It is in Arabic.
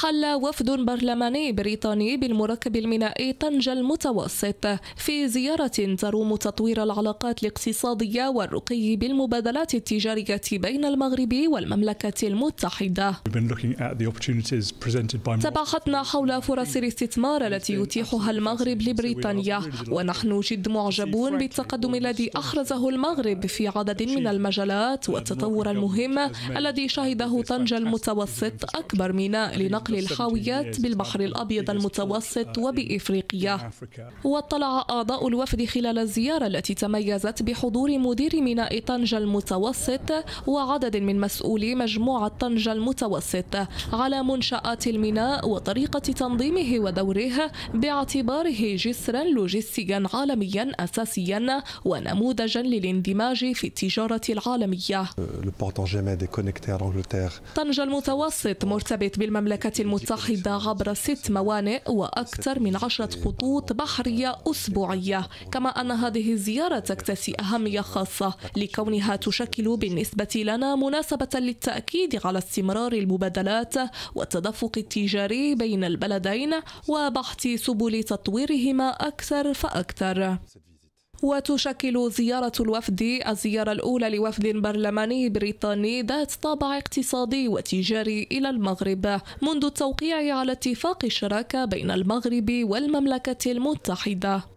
حل وفد برلماني بريطاني بالمركب المينائي طنجة المتوسط في زيارة تروم تطوير العلاقات الاقتصادية والرقي بالمبادلات التجارية بين المغرب والمملكة المتحدة. تباحثنا حول فرص الاستثمار التي يتيحها المغرب لبريطانيا ونحن جد معجبون بالتقدم الذي أحرزه المغرب في عدد من المجالات والتطور المهم الذي شهده طنجة المتوسط أكبر ميناء لنقل الحاويات بالبحر الأبيض المتوسط وبإفريقيا. واطلع أعضاء الوفد خلال الزيارة التي تميزت بحضور مدير ميناء طنجة المتوسط وعدد من مسؤولي مجموعة طنجة المتوسط على منشآت الميناء وطريقة تنظيمه ودوره باعتباره جسرا لوجستيا عالميا أساسيا ونموذجا للاندماج في التجارة العالمية. طنجة المتوسط مرتبط بالمملكة المتحدة عبر ست موانئ وأكثر من عشرة خطوط بحرية أسبوعية. كما أن هذه الزيارة تكتسي أهمية خاصة لكونها تشكل بالنسبة لنا مناسبة للتأكيد على استمرار المبادلات والتدفق التجاري بين البلدين وبحث سبل تطويرهما أكثر فأكثر. وتشكل زيارة الوفد الزيارة الأولى لوفد برلماني بريطاني ذات طابع اقتصادي وتجاري إلى المغرب. منذ التوقيع على اتفاق الشراكة بين المغرب والمملكة المتحدة.